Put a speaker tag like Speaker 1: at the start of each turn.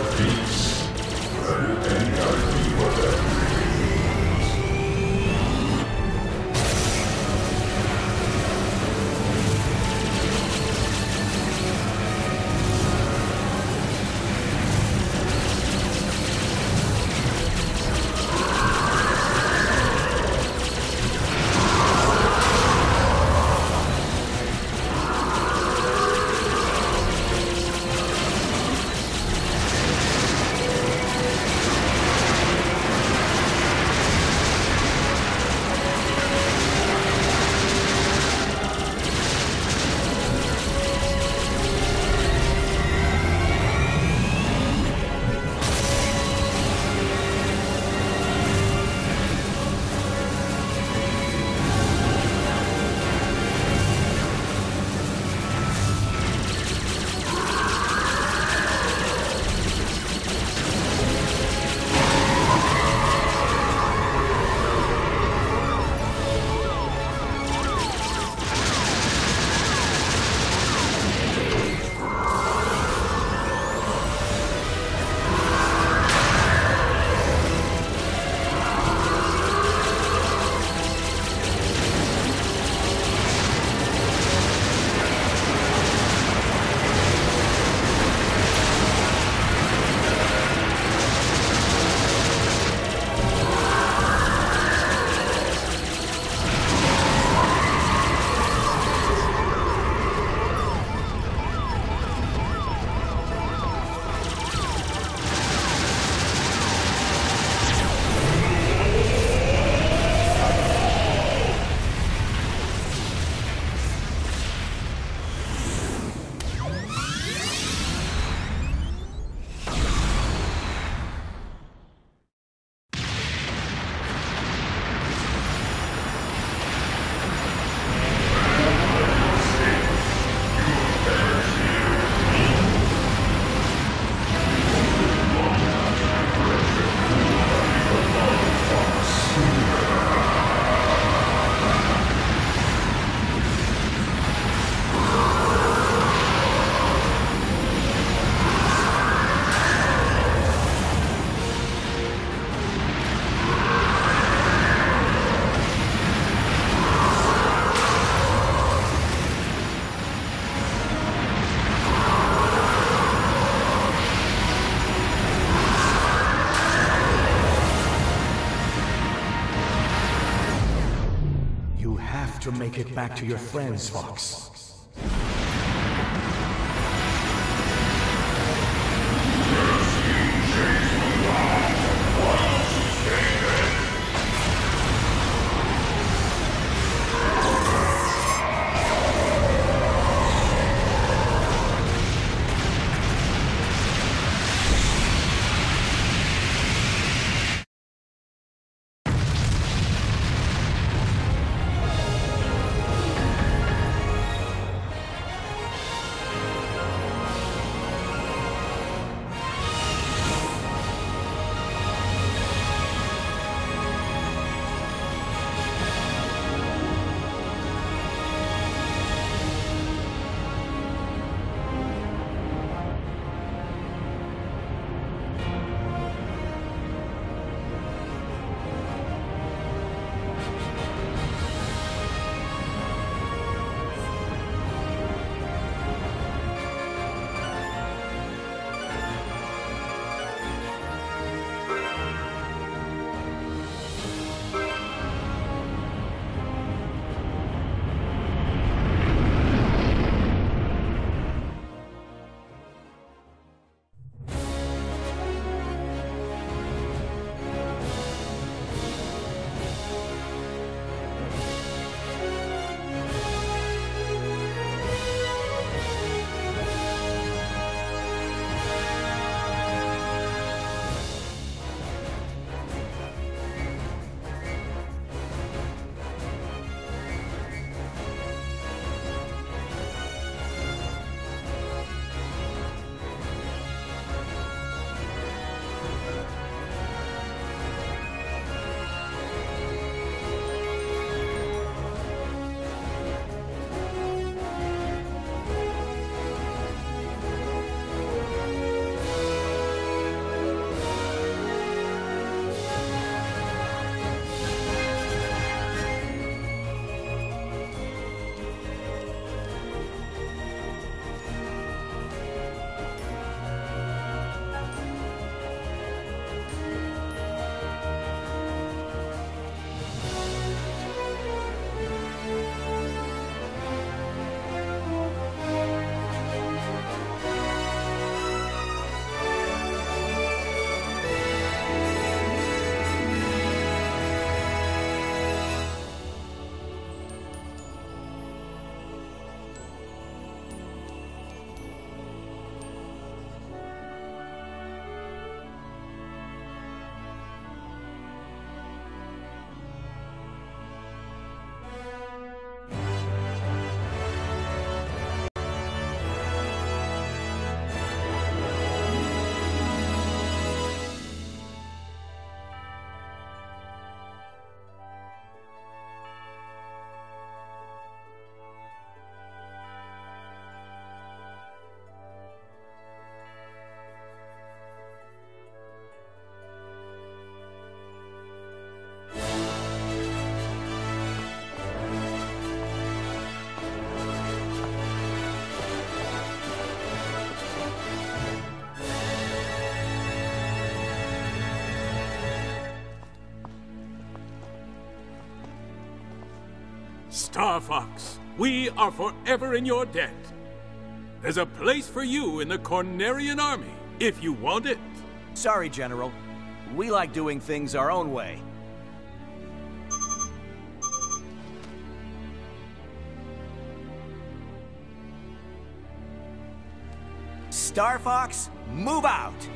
Speaker 1: You have to make it back to your friends, Fox.
Speaker 2: Star Fox, we are forever in your debt. There's a place for you in the Cornerian army, if you want it.
Speaker 3: Sorry, General. We like doing things our own way. Star Fox, move out!